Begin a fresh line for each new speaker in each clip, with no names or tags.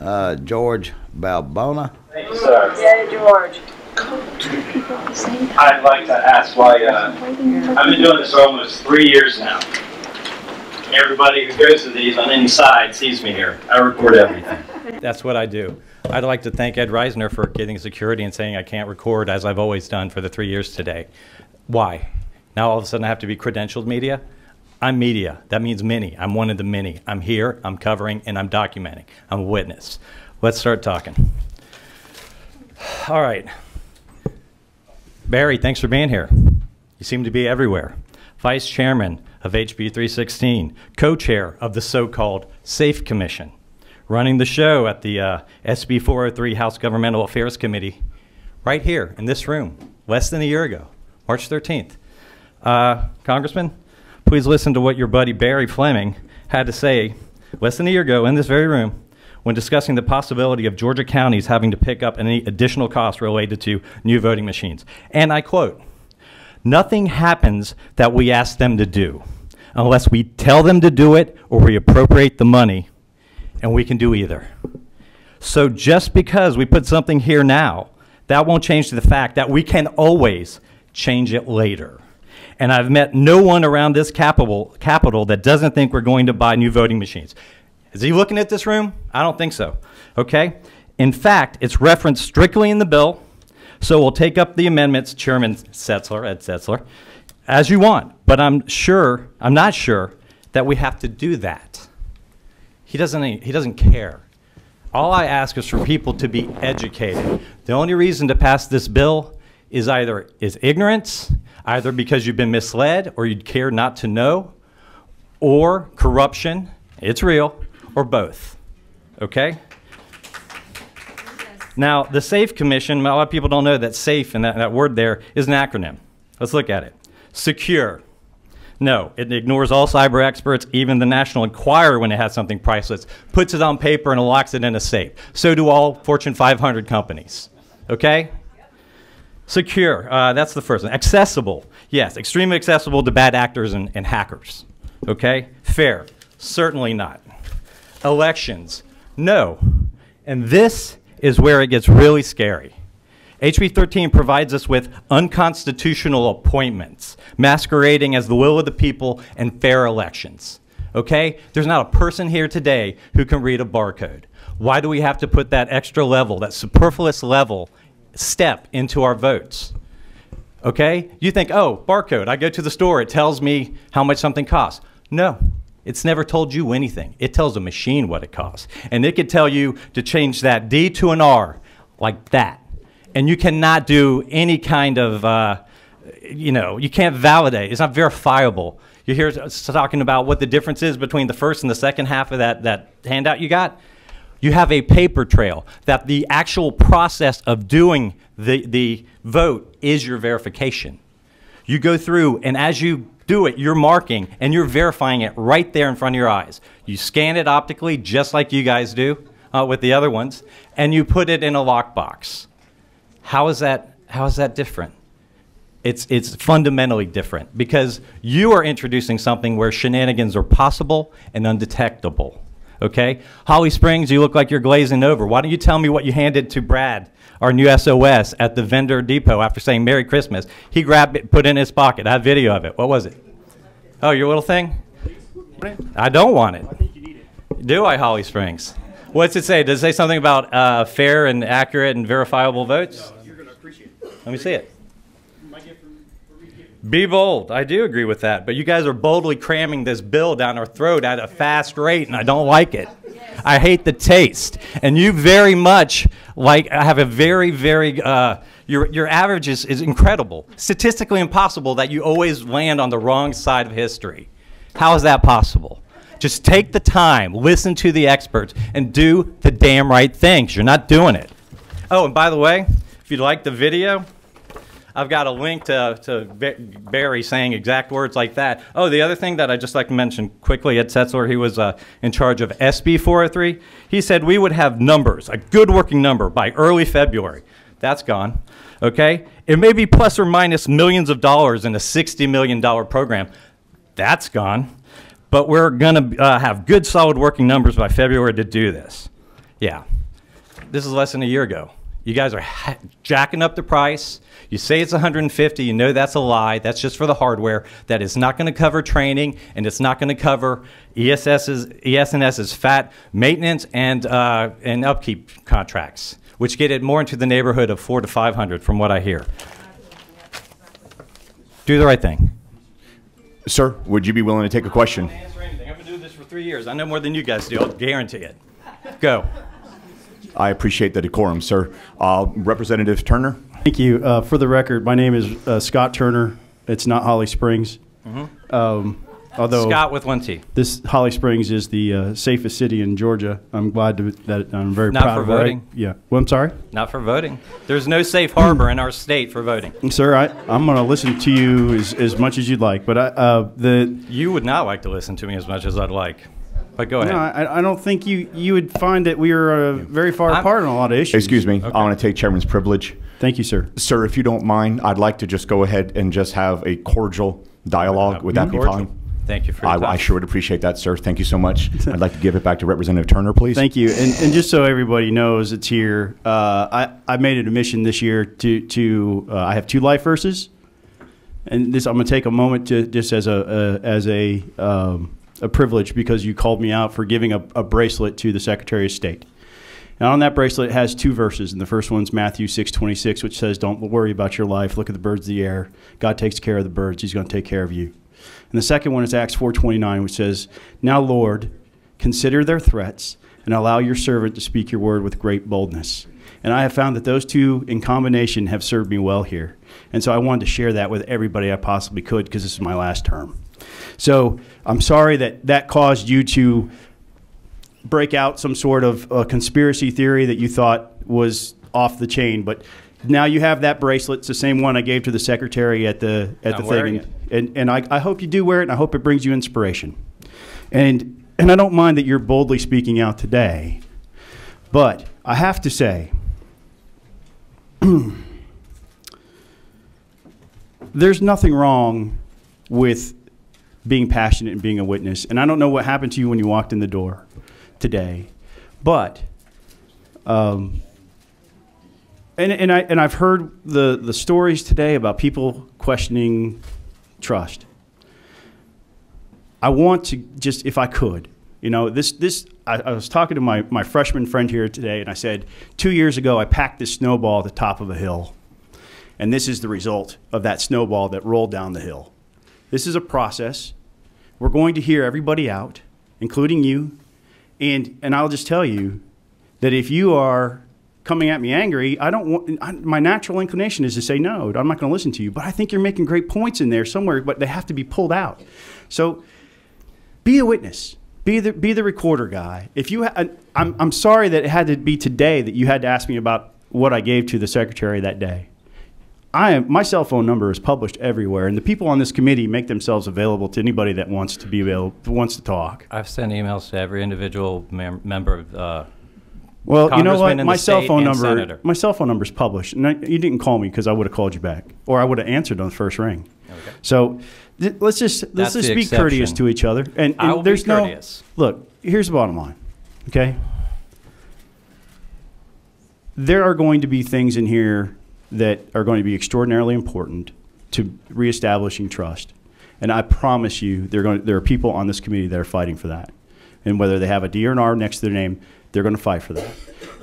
uh, George Balbona.
Thank you, sir.
Yeah, George.
I'd like to ask why, uh, I've been doing this for almost three years now. Everybody who goes to these on any side sees me here. I record everything. That's what I do. I'd like to thank Ed Reisner for getting security and saying I can't record as I've always done for the three years today. Why? Now all of a sudden I have to be credentialed media? I'm media. That means many. I'm one of the many. I'm here, I'm covering, and I'm documenting. I'm a witness. Let's start talking. All right. Barry, thanks for being here. You seem to be everywhere. Vice Chairman of HB 316, co chair of the so called SAFE Commission, running the show at the uh, SB 403 House Governmental Affairs Committee right here in this room, less than a year ago, March 13th. Uh, Congressman, please listen to what your buddy Barry Fleming had to say less than a year ago in this very room when discussing the possibility of Georgia counties having to pick up any additional costs related to new voting machines. And I quote, Nothing happens that we ask them to do unless we tell them to do it or we appropriate the money, and we can do either. So just because we put something here now, that won't change the fact that we can always change it later. And I've met no one around this capitol, capitol that doesn't think we're going to buy new voting machines. Is he looking at this room? I don't think so. Okay? In fact, it's referenced strictly in the bill, so we'll take up the amendments, Chairman Setzler, Ed Setzler, as you want. But I'm sure, I'm not sure that we have to do that. He doesn't, he doesn't care. All I ask is for people to be educated. The only reason to pass this bill is either is ignorance, either because you've been misled or you'd care not to know, or corruption, it's real, or both. Okay? Now, the SAFE Commission, a lot of people don't know that SAFE and that, that word there is an acronym. Let's look at it. Secure. No, it ignores all cyber experts, even the National Enquirer when it has something priceless, puts it on paper and locks it in a safe. So do all Fortune 500 companies. Okay? Secure, uh, that's the first one. Accessible, yes, extremely accessible to bad actors and, and hackers. Okay? Fair, certainly not. Elections, no. And this is where it gets really scary. HB 13 provides us with unconstitutional appointments, masquerading as the will of the people and fair elections. Okay? There's not a person here today who can read a barcode. Why do we have to put that extra level, that superfluous level, step into our votes? Okay? You think, oh, barcode, I go to the store, it tells me how much something costs. No, it's never told you anything. It tells a machine what it costs. And it could tell you to change that D to an R like that and you cannot do any kind of, uh, you know, you can't validate. It's not verifiable. You hear us talking about what the difference is between the first and the second half of that, that handout you got. You have a paper trail that the actual process of doing the, the vote is your verification. You go through, and as you do it, you're marking and you're verifying it right there in front of your eyes. You scan it optically, just like you guys do uh, with the other ones, and you put it in a lockbox. How is that, how is that different? It's, it's fundamentally different because you are introducing something where shenanigans are possible and undetectable. Okay? Holly Springs, you look like you're glazing over. Why don't you tell me what you handed to Brad, our new SOS, at the vendor depot after saying Merry Christmas? He grabbed it, put it in his pocket. I have video of it. What was it? Oh, your little thing? I don't want it. Do I, Holly Springs? What's it say? Does it say something about uh, fair and accurate and verifiable votes? Let me see it. Be bold. I do agree with that. But you guys are boldly cramming this bill down our throat at a fast rate, and I don't like it. I hate the taste. And you very much like I have a very, very uh, your your average is, is incredible. Statistically impossible that you always land on the wrong side of history. How is that possible? Just take the time, listen to the experts, and do the damn right things. You're not doing it. Oh, and by the way, if you'd like the video, I've got a link to, to Barry saying exact words like that. Oh, the other thing that I'd just like to mention quickly, Ed Setzler, he was uh, in charge of SB 403. He said we would have numbers, a good working number, by early February. That's gone. Okay? It may be plus or minus millions of dollars in a $60 million program. That's gone. But we're going to uh, have good, solid working numbers by February to do this. Yeah. This is less than a year ago. You guys are ha- jacking up the price. You say it's 150. You know that's a lie. That's just for the hardware. That is not going to cover training, and it's not going to cover ESS's, ES&S's fat maintenance and uh, and upkeep contracts, which get it more into the neighborhood of four to 500, from what I hear. Do the right thing.
Sir, would you be willing to take a question?
Answer anything. I've been doing this for three years. I know more than you guys do. I'll guarantee it. Go.
I appreciate the decorum, sir. Uh, Representative Turner?
Thank you. Uh, for the record, my name is uh, Scot Turner. It's not Holly Springs. Um, although.
Scot with one T.
this Holly Springs is the uh, safest city in Georgia, I'm glad to, that I'm very
Not
proud
for
of it, right?
voting.
Yeah. Well, I'm sorry,
Not for voting. There's no safe harbor in our state for voting.
sir. I, I'm going to listen to you as, as much as you'd like, but I, uh, the
You would not like to listen to me as much as I'd like. But go ahead.
no, I, I don't think you you would find that we are uh, very far
I'm-
apart on a lot of issues.
Excuse me, I want to take chairman's privilege.
Thank you, sir.
Sir, if you don't mind, I'd like to just go ahead and just have a cordial dialogue. Would that be
Cordial.
fine?
Thank you for your
I,
time.
I sure would appreciate that, sir. Thank you so much. I'd like to give it back to Representative Turner, please.
Thank you. And, and just so everybody knows it's here, uh, I, I made it a mission this year to, to uh, I have two life verses. And this, I'm going to take a moment to just as a, a as a, um, a privilege because you called me out for giving a, a bracelet to the Secretary of State. And on that bracelet it has two verses, and the first one's Matthew 6:26, which says, "Don't worry about your life. Look at the birds of the air. God takes care of the birds. He's going to take care of you." And the second one is Acts 4:29, which says, "Now, Lord, consider their threats and allow your servant to speak your word with great boldness." And I have found that those two in combination have served me well here. And so I wanted to share that with everybody I possibly could because this is my last term. So I'm sorry that that caused you to break out some sort of uh, conspiracy theory that you thought was off the chain, but now you have that bracelet. It's the same one I gave to the secretary at the at
I'm
the thing, and and, and I, I hope you do wear it, and I hope it brings you inspiration. And and I don't mind that you're boldly speaking out today, but I have to say. There's nothing wrong with being passionate and being a witness. And I don't know what happened to you when you walked in the door today, but um, and and I and I've heard the the stories today about people questioning trust. I want to just, if I could, you know, this this I, was talking to my my freshman friend here today, and I said two years ago I packed this snowball at the top of a hill, and this is the result of that snowball that rolled down the hill. This is a process. We're going to hear everybody out, including you. And, and I'll just tell you that if you are coming at me angry, I don't want, I, my natural inclination is to say, no, I'm not going to listen to you. But I think you're making great points in there somewhere, but they have to be pulled out. So be a witness. Be the, be the recorder guy. If you, I'm, I'm sorry that it had to be today that you had to ask me about what I gave to the secretary that day. I am, my cell phone number is published everywhere, and the people on this committee make themselves available to anybody that wants to be available, wants to talk.
I've sent emails to every individual mem- member of uh,
Well, you know what? My cell phone number,
senator.
my cell phone number is published, and I, you didn't call me because I would have called you back, or I would have answered on the first ring. So th- let's just let's
That's
just be courteous to each other. And, and there's no look. Here's the bottom line. Okay. There are going to be things in here that are going to be extraordinarily important to reestablishing trust. And I promise you, there are, there are people on this committee that are fighting for that. And whether they have a D or an R next to their name, they're going to fight for that.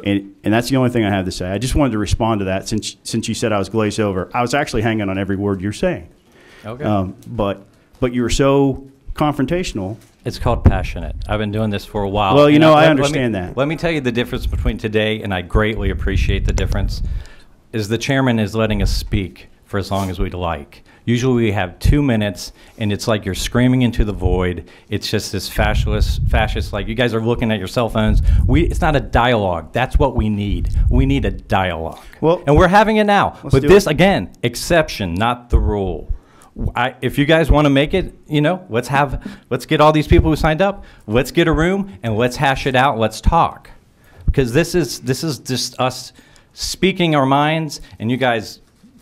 And, and that's the only thing I have to say. I just wanted to respond to that since, since you said I was glazed over. I was actually hanging on every word you're saying.
Okay.
Um, but, but you were so confrontational.
It's called passionate. I've been doing this for a while.
Well, you know, I
let- let
understand
me-
that.
Let me tell you the difference between today, and I greatly appreciate the difference, is the chairman is letting us speak for as long as we'd like. Usually we have two minutes, and it's like you're screaming into the void. It's just this fascist, fascist, like you guys are looking at your cell phones. We, it's not a dialogue. That's what we need. We need a dialogue.
Well-
and we're having it now. But this,
it.
again, exception, not the rule. I, if you guys want to make it, you know, let's have, let's get all these people who signed up. Let's get a room and let's hash it out. Let's talk, because this is this is just us speaking our minds and you guys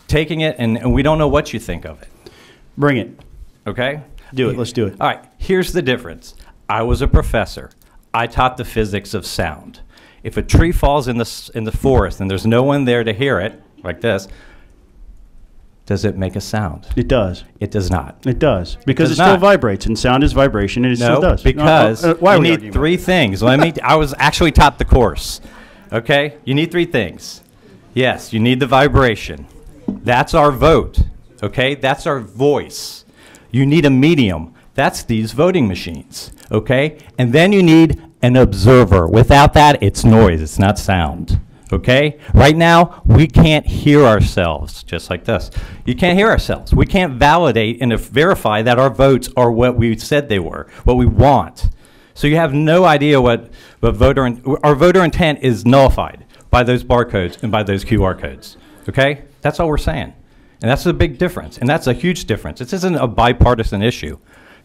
taking it, and, and we don't know what you think of it.
Bring it.
Okay,
Do it. Let's do it.
All right. Here's the difference. I was a professor. I taught the physics of sound. If a tree falls in the, in the forest and there's no one there to hear it, like this, does it make a sound?
It does.
It does not.
It does because
does
it still vibrates, and sound is vibration, and it still does.
because
Uh, uh, why
you
we
need three things. Let me. I was actually taught the course. Okay, you need three things. Yes, you need the vibration. That's our vote. Okay, that's our voice. You need a medium. That's these voting machines. Okay, and then you need an observer. Without that, it's noise. It's not sound. Okay? Right now, we can't hear ourselves, just like this. You can't hear ourselves. We can't validate and verify that our votes are what we said they were, what we want. So you have no idea what, what voter, in- our voter intent is nullified by those barcodes and by those QR codes. Okay? That's all we're saying. And that's a big difference. And that's a huge difference. This isn't a bipartisan issue.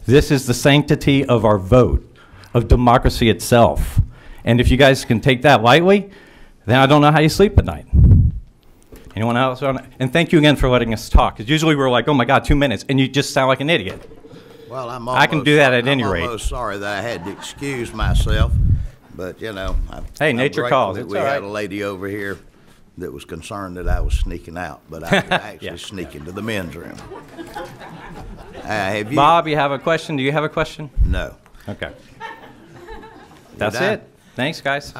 This is the sanctity of our vote, of democracy itself. And if you guys can take that lightly, then I don't know how you sleep at night. Anyone else? And thank you again for letting us talk. Because usually we're like, oh my God, two minutes, and you just sound like an idiot.
Well, I'm
I can do that at any rate.
I'm almost sorry that I had to excuse myself, but you know. I-
Hey,
I'm
nature calls.
that We
all
had a lady over here that was concerned that I was sneaking out, but I could actually
Yeah.
sneak into the men's room. Uh, have you?
Bob, you have a question? Do you have a question?
No.
Okay. That's it. Thanks, guys.